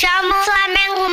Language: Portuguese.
chamo Flamengo